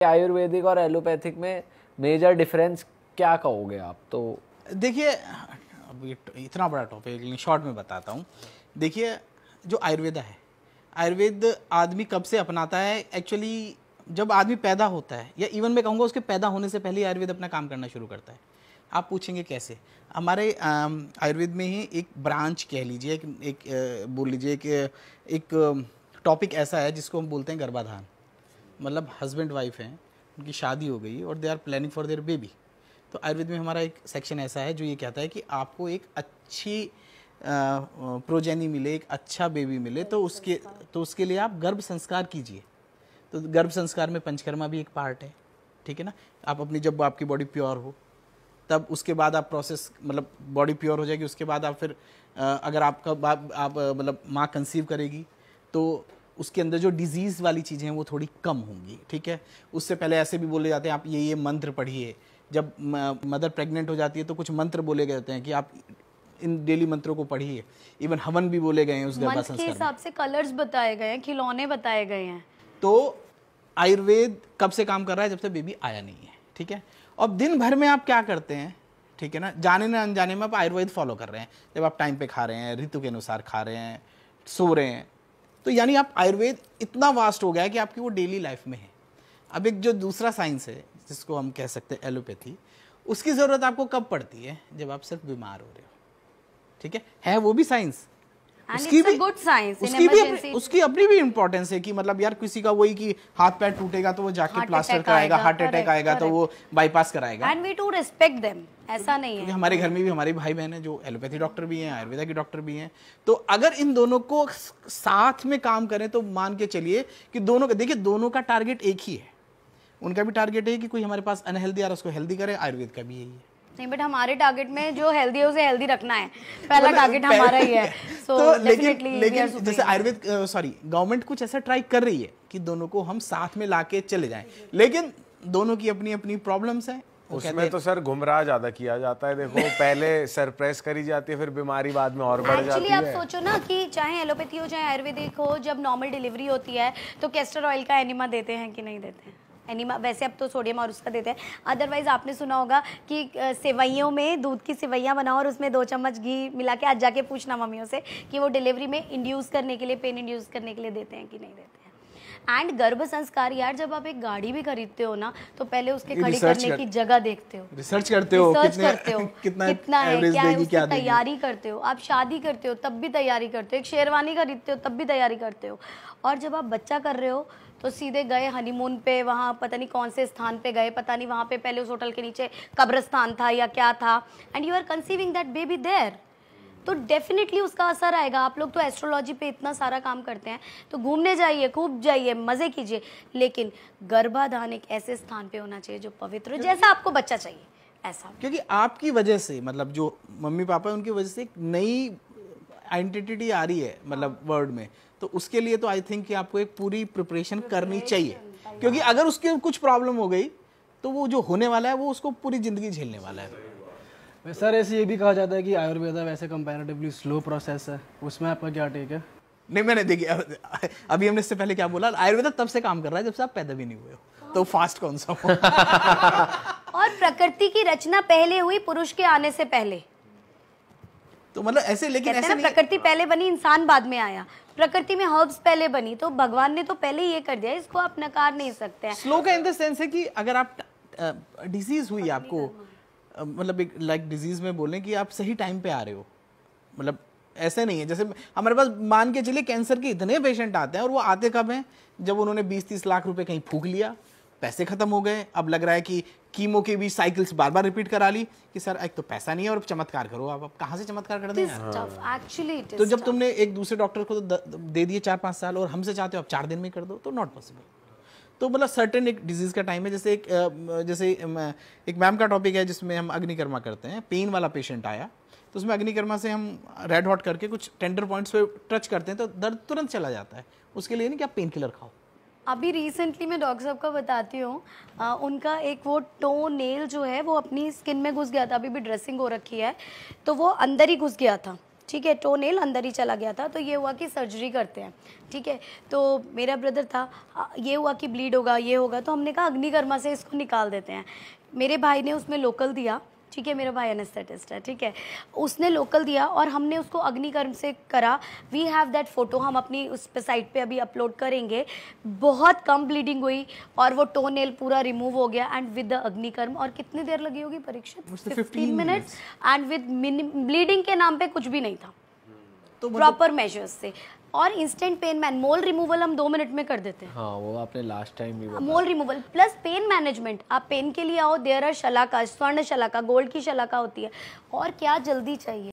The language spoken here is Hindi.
आयुर्वेदिक और एलोपैथिक में मेजर डिफरेंस क्या कहोगे आप? तो देखिए अब ये इतना बड़ा टॉपिक शॉर्ट में बताता हूँ। देखिए जो आयुर्वेदा है आयुर्वेद आदमी कब से अपनाता है? एक्चुअली जब आदमी पैदा होता है या इवन मैं कहूँगा उसके पैदा होने से पहले आयुर्वेद अपना काम करना शुरू करता है। आप पूछेंगे कैसे? हमारे आयुर्वेद में ही एक ब्रांच कह लीजिए एक, एक बोल लीजिए एक एक टॉपिक ऐसा है जिसको हम बोलते हैं गर्भाधान। मतलब हस्बैंड वाइफ हैं उनकी शादी हो गई और they are planning for their baby तो आयुर्वेद में हमारा एक सेक्शन ऐसा है जो ये कहता है कि आपको एक अच्छी प्रोजेनी मिले एक अच्छा बेबी मिले तो उसके तो उसके लिए आप गर्भ संस्कार कीजिए. तो गर्भ संस्कार में पंचकर्मा भी एक पार्ट है ठीक है ना? आप अपनी जब आपकी बॉडी प्योर हो तब उसके बाद आप प्रोसेस मतलब बॉडी प्योर हो जाएगी उसके बाद आप फिर अगर आपका आप, मतलब माँ कंसीव करेगी तो उसके अंदर जो डिज़ीज़ वाली चीज़ें हैं वो थोड़ी कम होंगी ठीक है? उससे पहले ऐसे भी बोले जाते हैं आप ये ये मंत्र पढ़िए। जब मदर प्रेग्नेंट हो जाती है तो कुछ मंत्र बोले गए होते हैं कि आप इन डेली मंत्रों को पढ़िए। इवन हवन भी बोले गए हैं उस गर्भा मंथ के हिसाब से कलर्स बताए गए हैं खिलौने बताए गए हैं। तो आयुर्वेद कब से काम कर रहा है? जब से बेबी आया नहीं है ठीक है? अब दिन भर में आप क्या करते हैं ठीक है ना? जाने ना अनजाने में आप आयुर्वेद फॉलो कर रहे हैं। जब आप टाइम पे खा रहे हैं ऋतु के अनुसार खा रहे हैं सो रहे हैं तो यानी आप आयुर्वेद इतना वास्ट हो गया है कि आपकी वो डेली लाइफ में है। अब एक जो दूसरा साइंस है, जिसको हम कह सकते हैं एलोपैथी उसकी ज़रूरत आपको कब पड़ती है? जब आप सिर्फ़ बीमार हो रहे हो। ठीक है? है वो भी साइंस उसकी भी science in उसकी भी अपनी, उसकी अपनी भी इम्पोर्टेंस है कि मतलब यार किसी का वही कि हाथ पैर टूटेगा तो वो जाके प्लास्टर कराएगा हार्ट अटैक आएगा तो वो बाईपास कराएगा। And we too respect them ऐसा नहीं क्योंकि है। हमारे घर में भी हमारे भाई बहन है जो एलोपैथी डॉक्टर भी हैं आयुर्वेदा के डॉक्टर भी हैं। तो अगर इन दोनों को साथ में काम करें तो मान के चलिए कि दोनों का देखिए दोनों का टारगेट एक ही है। उनका भी टारगेट है कि कोई हमारे पास अनहेल्दी आ रहा है उसको हेल्दी करे आयुर्वेद का भी यही है। नहीं बट हमारे टारगेट में जो हेल्दी है उसे हेल्दी रखना है। पहला टारगेट पहले- हमारा ही है। सो तो लेकिन डेफिनेटली लेकिन जैसे आयुर्वेद सॉरी गवर्नमेंट कुछ ऐसा ट्राई कर रही है कि दोनों को हम साथ में लाके चले जाएँ। लेकिन दोनों की अपनी अपनी प्रॉब्लम्स हैं उसमें तो सर गुमराह ज़्यादा किया जाता है। देखो पहले सरप्रेस करी जाती है फिर बीमारी बाद में और बढ़ जाती एक्चुअली आप है। सोचो ना कि चाहे एलोपैथी हो चाहे आयुर्वेदिक हो जब नॉर्मल डिलीवरी होती है तो कैस्टर ऑयल का एनिमा देते हैं कि नहीं देते हैं? एनिमा वैसे अब तो सोडियम और उसका देते हैं। अदरवाइज़ आपने सुना होगा कि सेवैयों में दूध की सेवैयाँ बनाओ और उसमें दो चम्मच घी मिला के आज जाके पूछना मम्मियों से कि वो डिलीवरी में इंड्यूस करने के लिए पेन इंड्यूस करने के लिए देते हैं कि नहीं देते। एंड गर्भ संस्कार यार जब आप एक गाड़ी भी खरीदते हो ना तो पहले उसके खड़ी करने कर- की जगह देखते हो। रिसर्च करते हो रिसर्च कितने करते हो। कितना कितना है क्या है उसकी तैयारी करते हो? आप शादी करते हो तब भी तैयारी करते हो। एक शेरवानी खरीदते हो तब भी तैयारी करते हो। और जब आप बच्चा कर रहे हो तो सीधे गए हनीमून पे वहाँ पता नहीं कौन से स्थान पे गए पता नहीं वहाँ पे पहले उस होटल के नीचे कब्रस्तान था या क्या था। And you are conceiving that baby there तो डेफिनेटली उसका असर आएगा। आप लोग तो एस्ट्रोलॉजी पे इतना सारा काम करते हैं तो घूमने जाइए खूब जाइए मज़े कीजिए। लेकिन गर्भाधान एक ऐसे स्थान पे होना चाहिए जो पवित्र जैसा आपको बच्चा चाहिए ऐसा क्योंकि आपकी वजह से मतलब जो मम्मी पापा उनकी वजह से एक नई आइडेंटिटी आ रही है मतलब वर्ड में। तो उसके लिए तो आई थिंक कि आपको एक पूरी प्रिपरेशन करनी चाहिए। क्योंकि अगर उसके कुछ प्रॉब्लम हो गई तो वो जो होने वाला है वो उसको पूरी ज़िंदगी झेलने वाला है। सर ऐसे ये भी कहा जाता है कि आयुर्वेदा वैसे कंपैरेटिवली स्लो प्रोसेस है। उसमें आपका क्या टेक है? नहीं मैंने देखिए अभी हमने इससे पहले क्या बोला आयुर्वेदा तब से काम कर रहा है जब से आप पैदा भी नहीं हुए हो। तो फास्ट कौन सा हो और प्रकृति की रचना पहले हुई पुरुष के आने से पहले। तो मतलब ऐसे लेकिन ऐसे नहीं प्रकृति पहले बनी इंसान बाद में आया। प्रकृति में हर्ब्स पहले बनी तो भगवान ने तो पहले ही ये कर दिया इसको आप नकार नहीं सकते हैं। स्लो का इन द सेंस है कि अगर आप डिज़ीज़ हुई आपको मतलब एक लाइक डिज़ीज़ में बोलें कि आप सही टाइम पे आ रहे हो। मतलब ऐसे नहीं है जैसे हमारे पास मान के चलिए कैंसर के इतने पेशेंट आते हैं और वो आते कब हैं? जब उन्होंने 20-30 लाख रुपए कहीं फूक लिया पैसे खत्म हो गए। अब लग रहा है कि कीमो के भी साइकिल्स बार बार रिपीट करा ली कि सर एक तो पैसा नहीं है और चमत्कार करो आप। अब कहाँ से चमत्कार कर दें एक्चुअली तो जब तुमने एक दूसरे डॉक्टर को तो द- दे दिए चार पाँच साल और हमसे चाहते हो आप चार दिन में कर दो तो नॉट पॉसिबल तो मतलब सर्टेन एक डिज़ीज़ का टाइम है, जैसे एक जैसे एक मैम का टॉपिक है जिसमें हम अग्निकर्मा करते हैं। पेन वाला पेशेंट आया तो उसमें अग्निकर्मा से हम रेड हॉट करके कुछ टेंडर पॉइंट्स पे टच करते हैं तो दर्द तुरंत चला जाता है। उसके लिए नहीं कि आप पेन किलर खाओ। अभी रिसेंटली मैं डॉक्टर साहब का बताती हूँ उनका एक वो टो नेल जो है, वो अपनी स्किन में घुस गया था, अभी भी ड्रेसिंग हो रखी है तो वो अंदर ही घुस गया था। ठीक है टो नेल अंदर ही चला गया था तो ये हुआ कि सर्जरी करते हैं, ठीक है? तो मेरा ब्रदर था ये हुआ कि ब्लीड होगा, ये होगा तो हमने कहा अग्निकर्मा से इसको निकाल देते हैं। मेरे भाई ने उसमें लोकल दिया ठीक है मेरा भाई एनेस्थेटिस्ट है ठीक है। उसने लोकल दिया और हमने उसको अग्निकर्म से करा। वी हैव दैट फ़ोटो हम अपनी उस पे साइट पे अभी अपलोड करेंगे। बहुत कम ब्लीडिंग हुई और वो टो नेल पूरा रिमूव हो गया एंड विद द अग्निकर्म। और कितनी देर लगी होगी परीक्षा? Fifteen 15 15 minutes and with bleeding के नाम पे कुछ भी नहीं था। तो मतलब प्रॉपर मेजर्स से। और instant pain man mole removal हम दो मिनट में कर देते हैं। हाँ वो आपने लास्ट टाइम भी mole removal plus pain management आप पेन के लिए आओ देर आर शलाका स्वर्ण शलाका गोल्ड की शलाका होती है। और क्या जल्दी चाहिए?